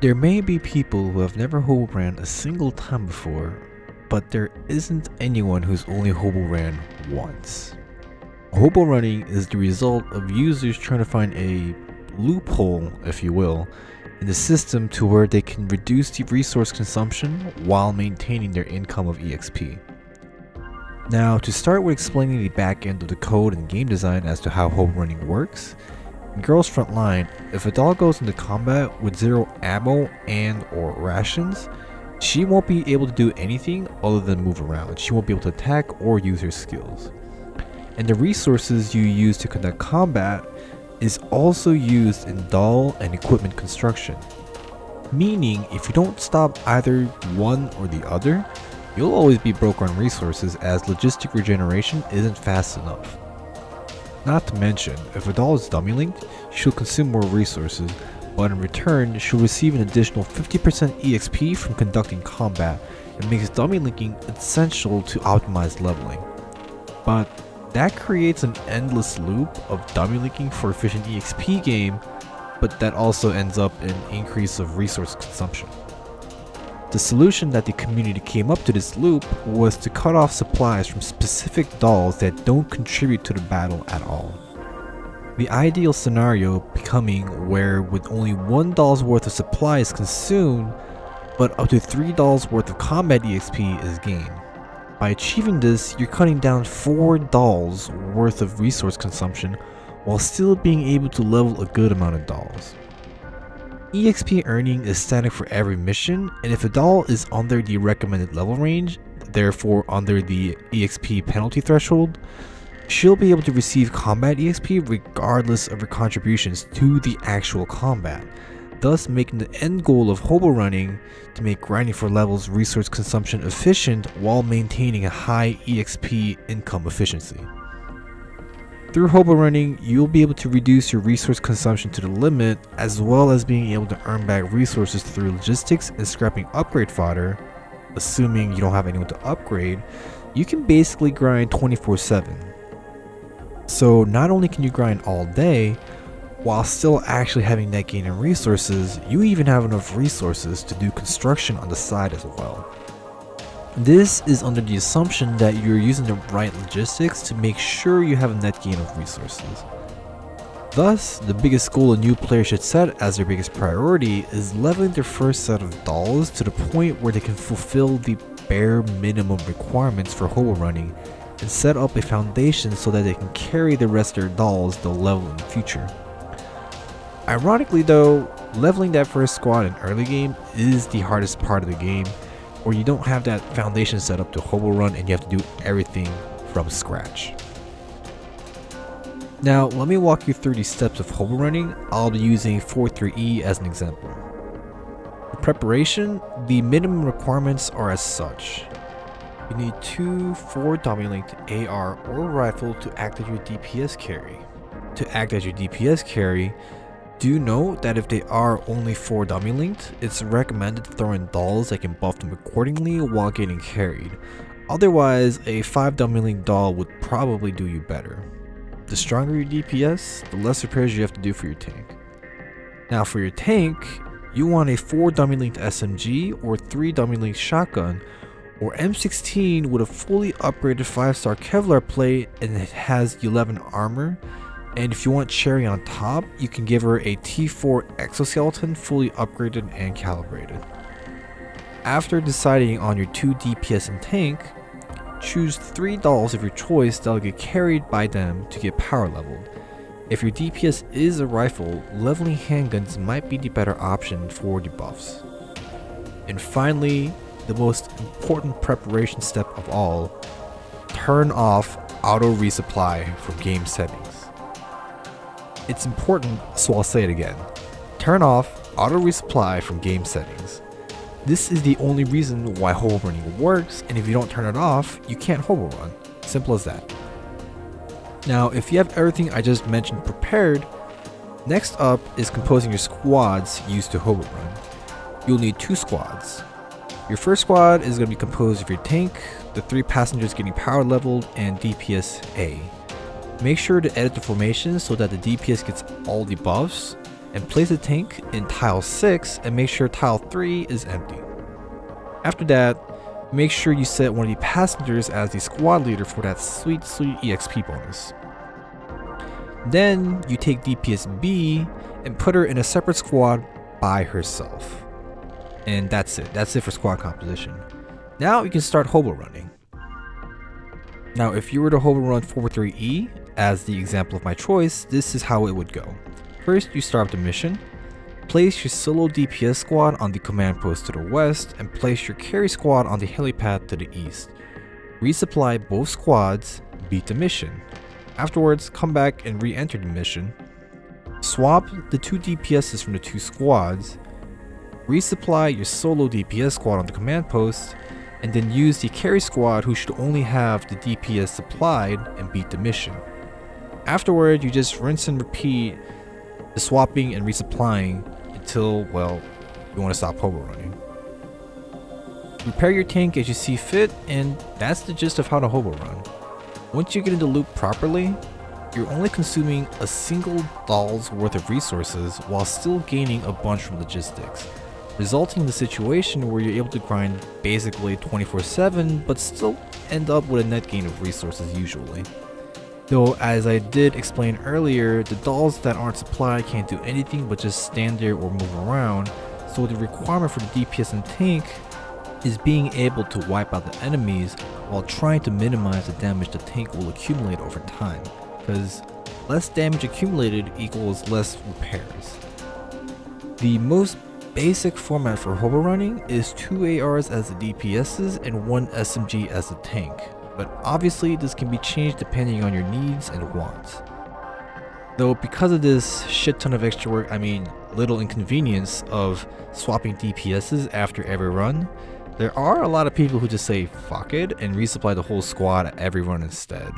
There may be people who have never hobo ran a single time before, but there isn't anyone who's only hobo ran once. Hobo running is the result of users trying to find a loophole, if you will, in the system to where they can reduce the resource consumption while maintaining their income of EXP. Now, to start with explaining the back end of the code and game design as to how hobo running works, in Girls Frontline, if a doll goes into combat with zero ammo and or rations, she won't be able to do anything other than move around. She won't be able to attack or use her skills. And the resources you use to conduct combat is also used in doll and equipment construction. Meaning, if you don't stop either one or the other, you'll always be broke on resources as logistic regeneration isn't fast enough. Not to mention, if a doll is dummy linked, she'll consume more resources, but in return, she'll receive an additional 50% EXP from conducting combat and makes dummy linking essential to optimize leveling. But that creates an endless loop of dummy linking for efficient EXP game, but that also ends up in increase of resource consumption. The solution that the community came up to this loop was to cut off supplies from specific dolls that don't contribute to the battle at all. The ideal scenario becoming where with only one doll's worth of supply is consumed, but up to three dolls worth of combat EXP is gained. By achieving this, you're cutting down 4 dolls worth of resource consumption while still being able to level a good amount of dolls. EXP earning is static for every mission, and if a doll is under the recommended level range, therefore under the EXP penalty threshold, she'll be able to receive combat EXP regardless of her contributions to the actual combat, thus making the end goal of hobo running to make grinding for levels resource consumption efficient while maintaining a high EXP income efficiency. Through hobo running, you'll be able to reduce your resource consumption to the limit, as well as being able to earn back resources through logistics and scrapping upgrade fodder. Assuming you don't have anyone to upgrade, you can basically grind 24 7. So, not only can you grind all day, while still actually having net gain in resources, you even have enough resources to do construction on the side as well. This is under the assumption that you're using the right logistics to make sure you have a net gain of resources. Thus, the biggest goal a new player should set as their biggest priority is leveling their first set of dolls to the point where they can fulfill the bare minimum requirements for hobo running and set up a foundation so that they can carry the rest of their dolls they'll level in the future. Ironically though, leveling that first squad in early game is the hardest part of the game or you don't have that foundation set up to hobo run and you have to do everything from scratch. Now, let me walk you through the steps of hobo running. I'll be using 4.3e as an example. For preparation, the minimum requirements are as such. You need two 4 dummy linked AR or rifle to act as your DPS carry. To act as your DPS carry, do know that if they are only 4 dummy linked, it's recommended to throw in dolls that can buff them accordingly while getting carried. Otherwise, a 5 dummy linked doll would probably do you better. The stronger your DPS, the less repairs you have to do for your tank. Now for your tank, you want a 4 dummy linked SMG or 3 dummy linked shotgun or M16 with a fully upgraded 5 star Kevlar plate and it has 11 armor and if you want Cherry on top, you can give her a T4 exoskeleton fully upgraded and calibrated. After deciding on your 2 DPS and tank, choose 3 dolls of your choice that will get carried by them to get power leveled. If your DPS is a rifle, leveling handguns might be the better option for debuffs. And finally, the most important preparation step of all, turn off auto resupply from game settings. It's important, so I'll say it again. Turn off auto resupply from game settings. This is the only reason why hobo running works, and if you don't turn it off, you can't hobo run. Simple as that. Now, if you have everything I just mentioned prepared, next up is composing your squads used to hobo run. You'll need two squads. Your first squad is going to be composed of your tank, the three passengers getting power leveled, and DPS A. Make sure to edit the formation so that the DPS gets all the buffs, and place the tank in tile 6 and make sure tile 3 is empty. After that, make sure you set one of the passengers as the squad leader for that sweet sweet EXP bonus. Then you take DPS B and put her in a separate squad by herself. And that's it. That's it for squad composition. Now you can start hobo running. Now if you were to hobo run 443E as the example of my choice, this is how it would go. First you start up the mission, place your solo DPS squad on the command post to the west and place your carry squad on the helipad to the east. Resupply both squads, beat the mission. Afterwards, come back and re-enter the mission. Swap the two DPSs from the two squads, resupply your solo DPS squad on the command post, and then use the carry squad who should only have the DPS supplied and beat the mission. Afterward, you just rinse and repeat the swapping and resupplying until, well, you want to stop hobo running. Repair your tank as you see fit, and that's the gist of how to hobo run. Once you get into the loop properly, you're only consuming a single doll's worth of resources while still gaining a bunch from logistics, resulting in the situation where you're able to grind basically 24-7 but still end up with a net gain of resources usually. Though as I did explain earlier, the dolls that aren't supplied can't do anything but just stand there or move around, so the requirement for the DPS and tank is being able to wipe out the enemies while trying to minimize the damage the tank will accumulate over time, because less damage accumulated equals less repairs. The most basic format for hobo running is 2 ARs as the DPSs and 1 SMG as the tank, but obviously this can be changed depending on your needs and wants. Though because of this shit ton of extra work, I mean little inconvenience of swapping DPSs after every run, there are a lot of people who just say fuck it and resupply the whole squad at every run instead.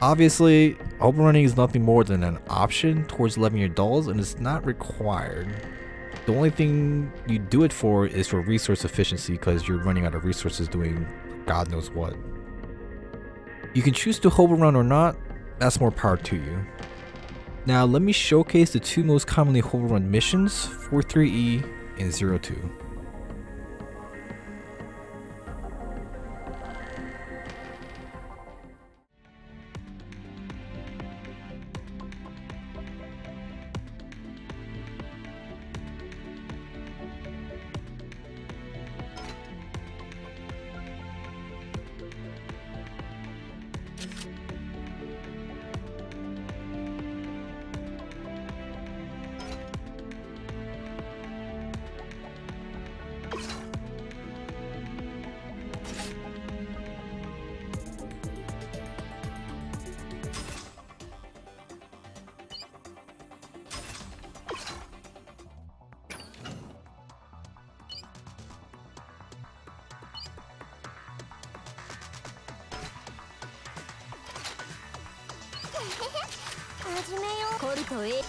Obviously, hobo running is nothing more than an option towards leveling your dolls and it's not required. The only thing you do it for is for resource efficiency because you're running out of resources doing god knows what. You can choose to hobo run or not, that's more power to you. Now let me showcase the two most commonly hobo run missions, 43E and 02. 始めよう。コルトへ。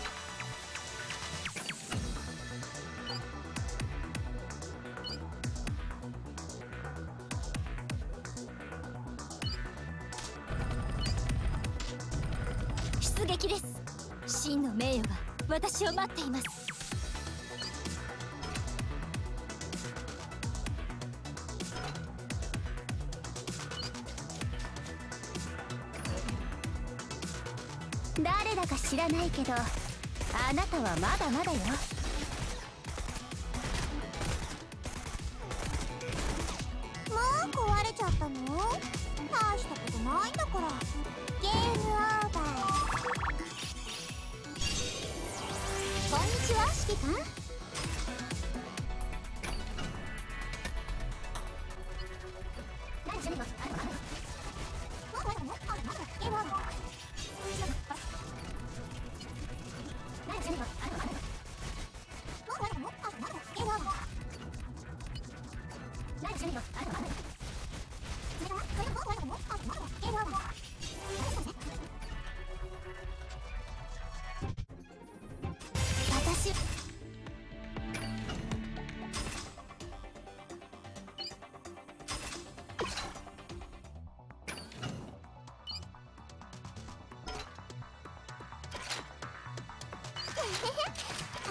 出撃です。真の名誉が私を待っています。知らないけどあなたはまだまだよ。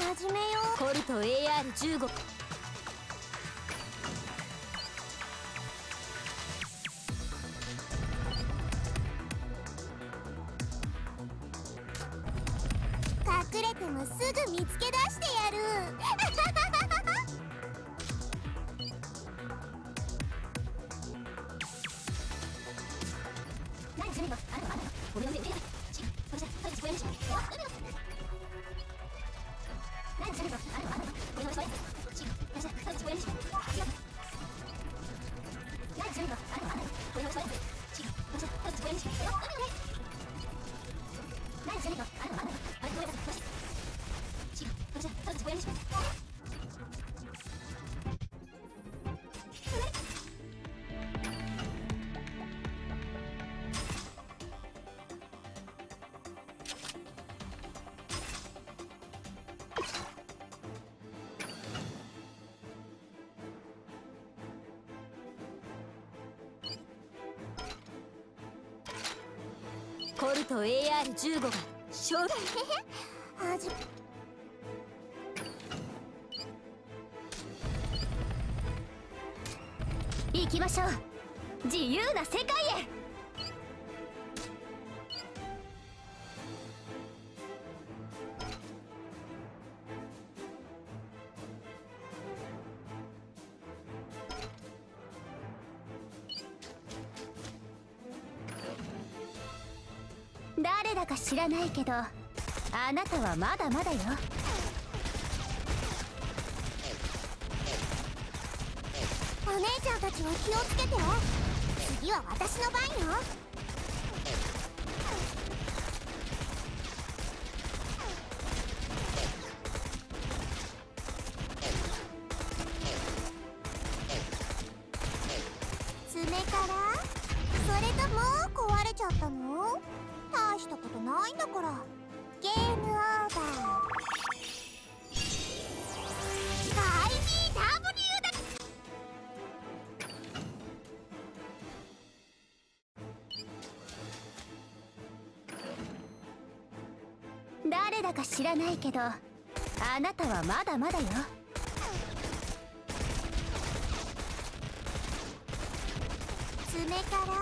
始めよう。コルト AR15 何コルト AR15 が勝負。味行きましょう自由な世界へだか知らないけどあなたはまだまだよ。お姉ちゃんたちは気をつけて。次は私の番よ。知らないけどあなたはまだまだよ。爪から？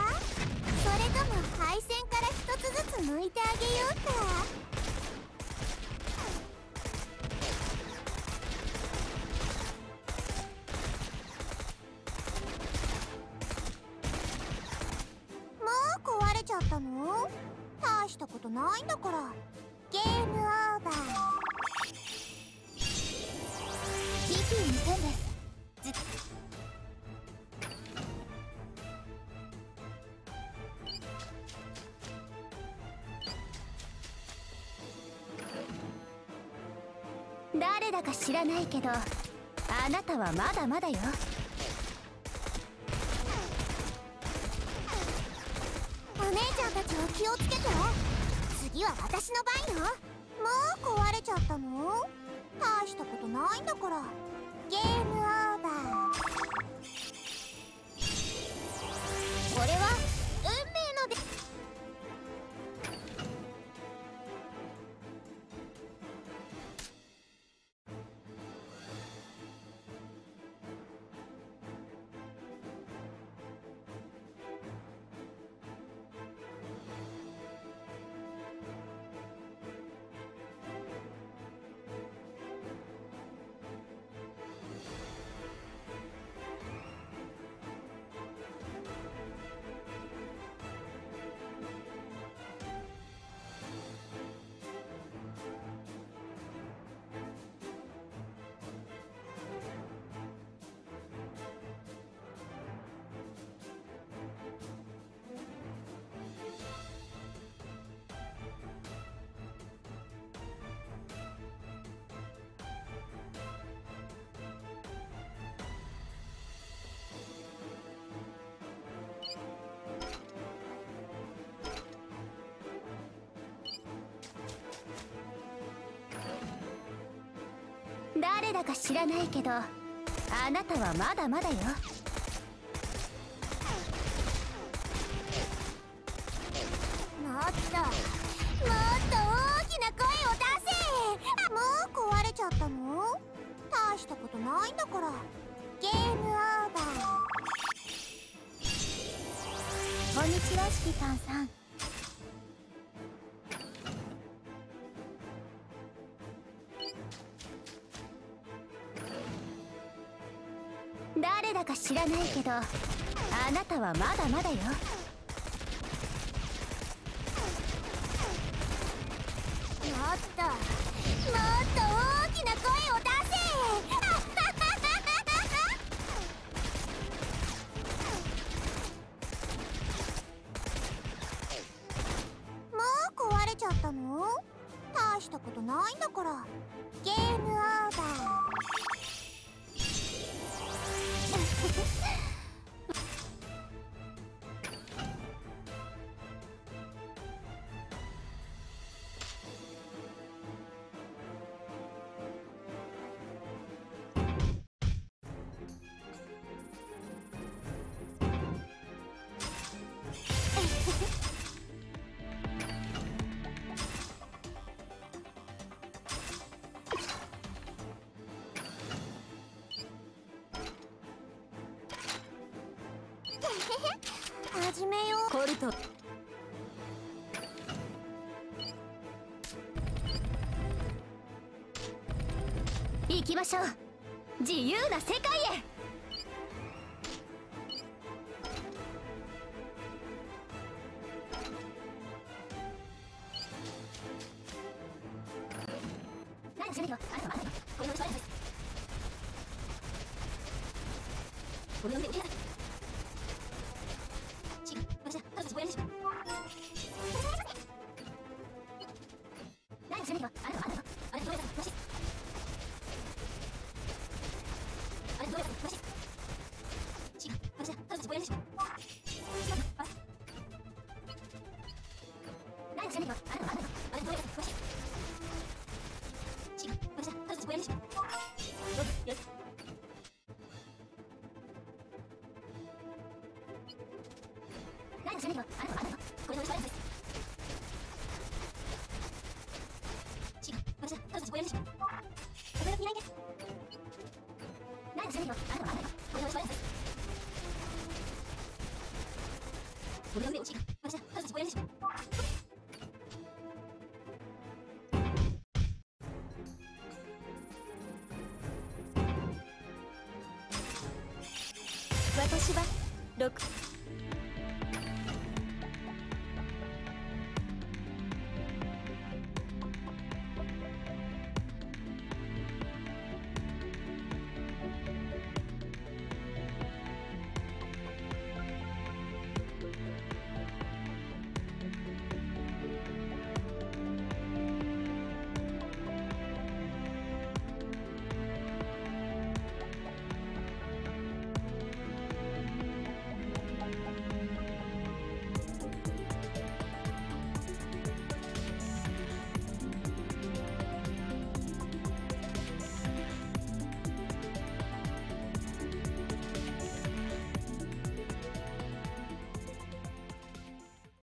それとも配線から一つずつ抜いてあげようか。もう壊れちゃったの？大したことないんだから。ゲームオ分で誰だか知らないけどあなたはまだまだよ。お姉ちゃんたちは気をつけて。次は私の番よ。もう壊れちゃったの？大したことないんだから。ゲームオーバー。これは誰だか知らないけどあなたはまだまだよ。誰だか知らないけどあなたはまだまだよ。始めよう。コルト。行きましょう。自由な世界へ。よあ Duck.